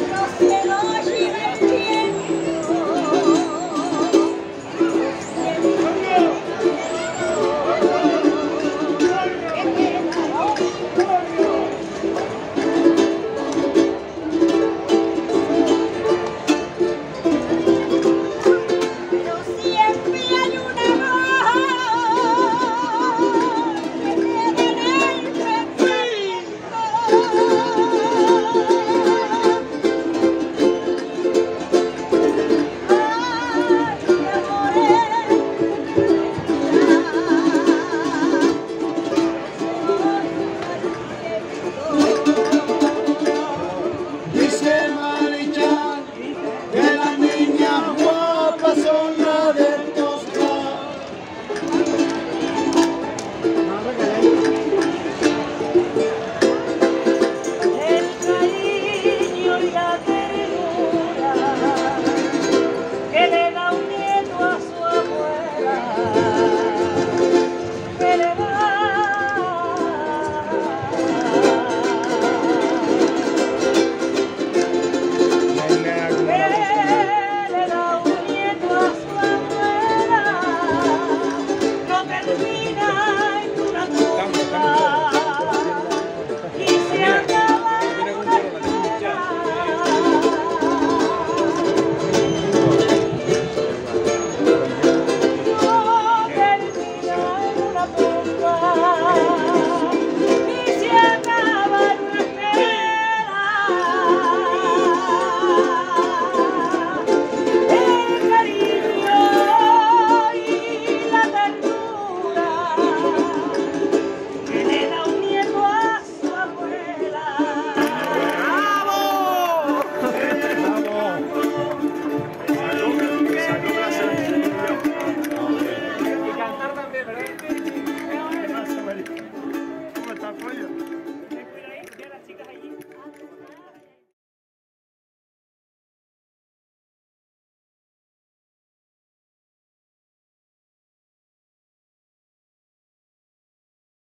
los cielos.